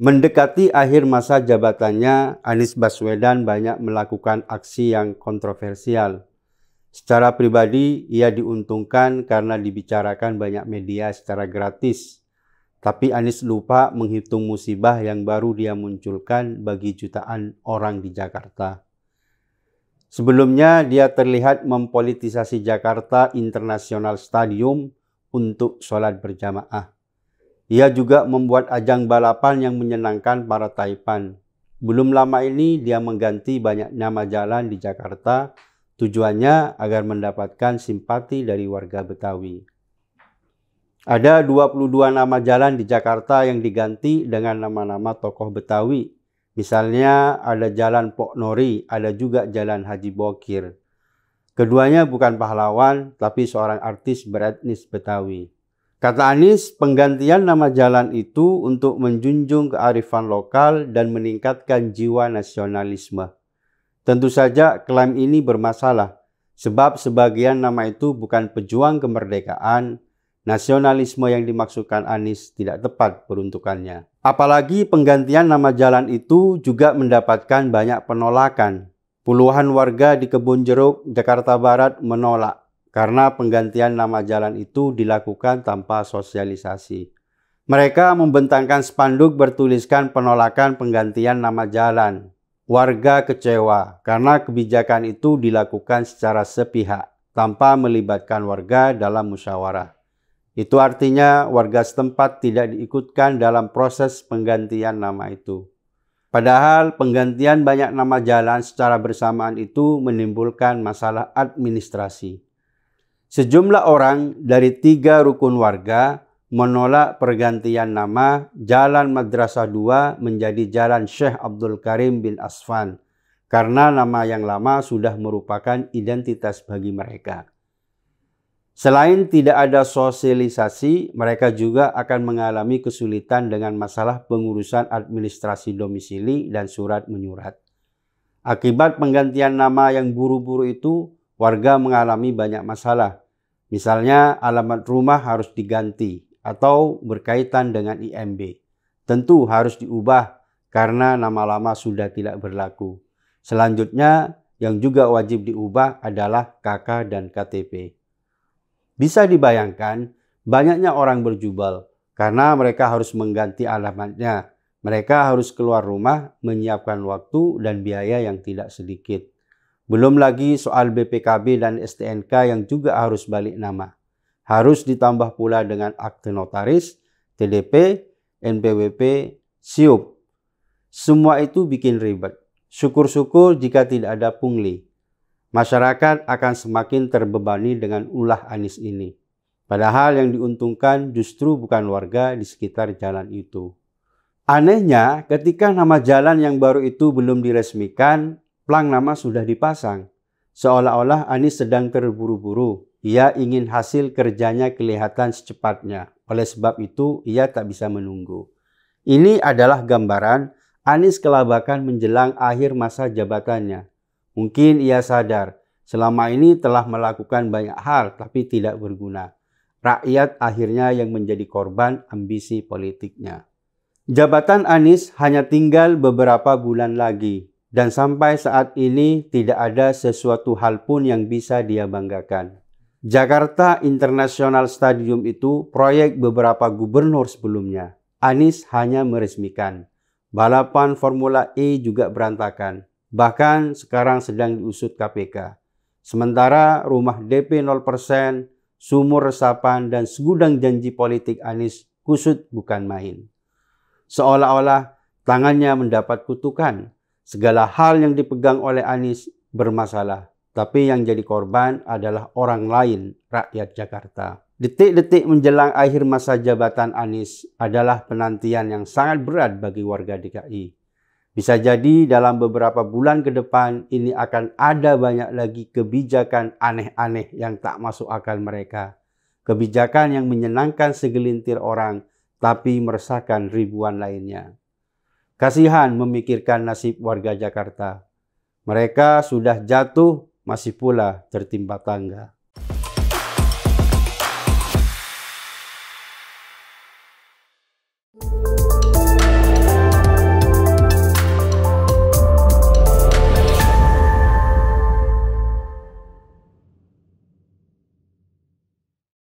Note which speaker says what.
Speaker 1: Mendekati akhir masa jabatannya, Anies Baswedan banyak melakukan aksi yang kontroversial. Secara pribadi, ia diuntungkan karena dibicarakan banyak media secara gratis. Tapi Anies lupa menghitung musibah yang baru dia munculkan bagi jutaan orang di Jakarta. Sebelumnya, dia terlihat mempolitisasi Jakarta International Stadium untuk sholat berjamaah. Ia juga membuat ajang balapan yang menyenangkan para Taipan. Belum lama ini dia mengganti banyak nama jalan di Jakarta, tujuannya agar mendapatkan simpati dari warga Betawi. Ada 22 nama jalan di Jakarta yang diganti dengan nama-nama tokoh Betawi. Misalnya ada Jalan Pok Nori, ada juga Jalan Haji Bokir. Keduanya bukan pahlawan, tapi seorang artis beretnis Betawi. Kata Anies, penggantian nama jalan itu untuk menjunjung kearifan lokal dan meningkatkan jiwa nasionalisme. Tentu saja klaim ini bermasalah, sebab sebagian nama itu bukan pejuang kemerdekaan, nasionalisme yang dimaksudkan Anies tidak tepat peruntukannya. Apalagi penggantian nama jalan itu juga mendapatkan banyak penolakan. Puluhan warga di Kebun Jeruk, Jakarta Barat menolak karena penggantian nama jalan itu dilakukan tanpa sosialisasi. Mereka membentangkan spanduk bertuliskan penolakan penggantian nama jalan. Warga kecewa karena kebijakan itu dilakukan secara sepihak tanpa melibatkan warga dalam musyawarah. Itu artinya warga setempat tidak diikutkan dalam proses penggantian nama itu. Padahal penggantian banyak nama jalan secara bersamaan itu menimbulkan masalah administrasi. Sejumlah orang dari tiga rukun warga menolak pergantian nama Jalan Madrasah 2 menjadi Jalan Syekh Abdul Karim bin Asfan karena nama yang lama sudah merupakan identitas bagi mereka. Selain tidak ada sosialisasi, mereka juga akan mengalami kesulitan dengan masalah pengurusan administrasi domisili dan surat menyurat. Akibat penggantian nama yang buru-buru itu, warga mengalami banyak masalah. Misalnya alamat rumah harus diganti atau berkaitan dengan IMB. Tentu harus diubah karena nama lama sudah tidak berlaku. Selanjutnya yang juga wajib diubah adalah KK dan KTP. Bisa dibayangkan banyaknya orang berjubel karena mereka harus mengganti alamatnya. Mereka harus keluar rumah, menyiapkan waktu dan biaya yang tidak sedikit. Belum lagi soal BPKB dan STNK yang juga harus balik nama. Harus ditambah pula dengan akte notaris, TDP, NPWP, SIUP. Semua itu bikin ribet. Syukur-syukur jika tidak ada pungli. Masyarakat akan semakin terbebani dengan ulah Anies ini. Padahal yang diuntungkan justru bukan warga di sekitar jalan itu. Anehnya, ketika nama jalan yang baru itu belum diresmikan, plang nama sudah dipasang. Seolah-olah Anies sedang terburu-buru. Ia ingin hasil kerjanya kelihatan secepatnya. Oleh sebab itu, ia tak bisa menunggu. Ini adalah gambaran Anies kelabakan menjelang akhir masa jabatannya. Mungkin ia sadar selama ini telah melakukan banyak hal tapi tidak berguna. Rakyat akhirnya yang menjadi korban ambisi politiknya. Jabatan Anies hanya tinggal beberapa bulan lagi dan sampai saat ini tidak ada sesuatu hal pun yang bisa dia banggakan. Jakarta International Stadium itu proyek beberapa gubernur sebelumnya. Anies hanya meresmikan. Balapan Formula E juga berantakan. Bahkan sekarang sedang diusut KPK. Sementara rumah DP 0%, sumur resapan, dan segudang janji politik Anies kusut bukan main. Seolah-olah tangannya mendapat kutukan Segala hal yang dipegang oleh Anies bermasalah, tapi yang jadi korban adalah orang lain, rakyat Jakarta. Detik-detik menjelang akhir masa jabatan Anies adalah penantian yang sangat berat bagi warga DKI. Bisa jadi dalam beberapa bulan ke depan ini akan ada banyak lagi kebijakan aneh-aneh yang tak masuk akal mereka. Kebijakan yang menyenangkan segelintir orang tapi meresahkan ribuan lainnya. Kasihan memikirkan nasib warga Jakarta. Mereka sudah jatuh, masih pula tertimpa tangga.